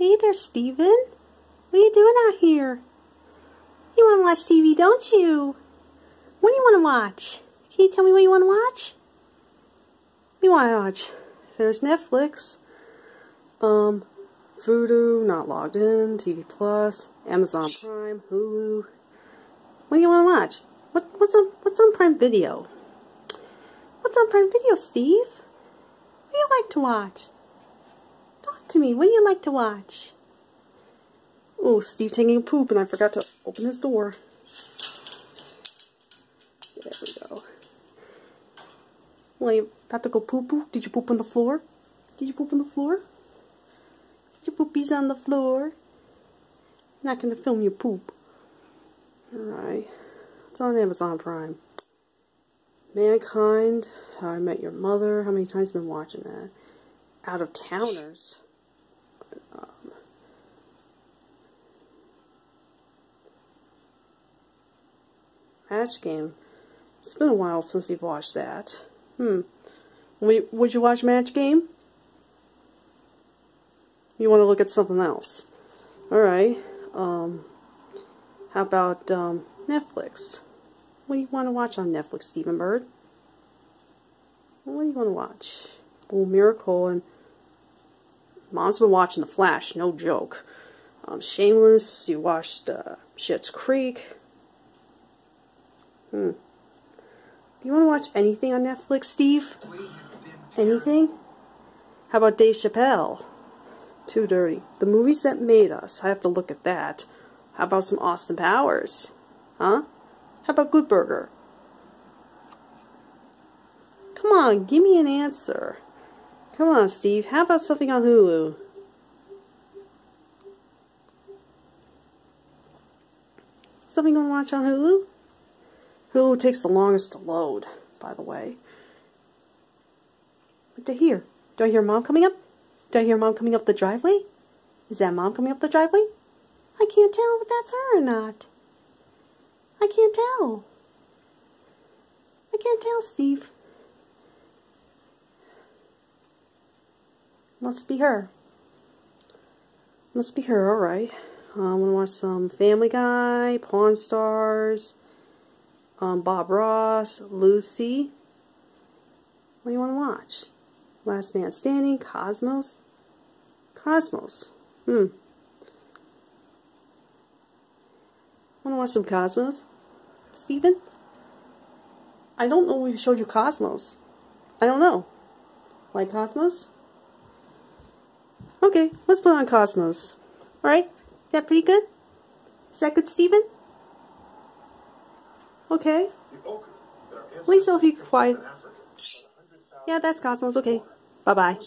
Hey there, Steven. What are you doing out here? You want to watch TV, don't you? What do you want to watch? Can you tell me what you want to watch? What you want to watch? There's Netflix, um, Vudu, not logged in, TV Plus, Amazon Prime, Hulu. What do you want to watch? What, what's on What's on Prime Video? What's on Prime Video, Steve? What do you like to watch? Talk to me. What do you like to watch? Oh, Steve taking a poop, and I forgot to open his door. There we go. Well, you about to go poo poo? Did you poop on the floor? Did you poop on the floor? Your poopies on the floor? I'm not going to film your poop. Alright. It's on Amazon Prime. Mankind, How I Met Your Mother. How many times have been watching that? Out of Towners. Um, Match Game. It's been a while since you've watched that. Hmm. Would you watch Match Game? You want to look at something else. Alright. Um, how about um, Netflix? What do you want to watch on Netflix, Stephen Bird? What do you want to watch? Oh, Miracle and Mom's been watching The Flash, no joke. Um, Shameless, you watched uh, Creek. Hmm. Do you want to watch anything on Netflix, Steve? Anything? How about Dave Chappelle? Too dirty. The movies that made us. I have to look at that. How about some Austin Powers? Huh? How about Good Burger? Come on, give me an answer. Come on, Steve. How about something on Hulu? Something to watch on Hulu? Hulu takes the longest to load, by the way. What do I hear? Do I hear mom coming up? Do I hear mom coming up the driveway? Is that mom coming up the driveway? I can't tell if that's her or not. I can't tell. I can't tell, Steve. Must be her. Must be her, alright. I'm gonna watch some Family Guy, Pawn Stars, um, Bob Ross, Lucy. What do you want to watch? Last Man Standing, Cosmos. Cosmos. Hmm. Want to watch some Cosmos? Steven? I don't know we showed you Cosmos. I don't know. Like Cosmos? Okay, let's put on Cosmos. Alright? Is that pretty good? Is that good, Steven? Okay. Please don't be quiet. Yeah, that's Cosmos. Okay. Bye-bye.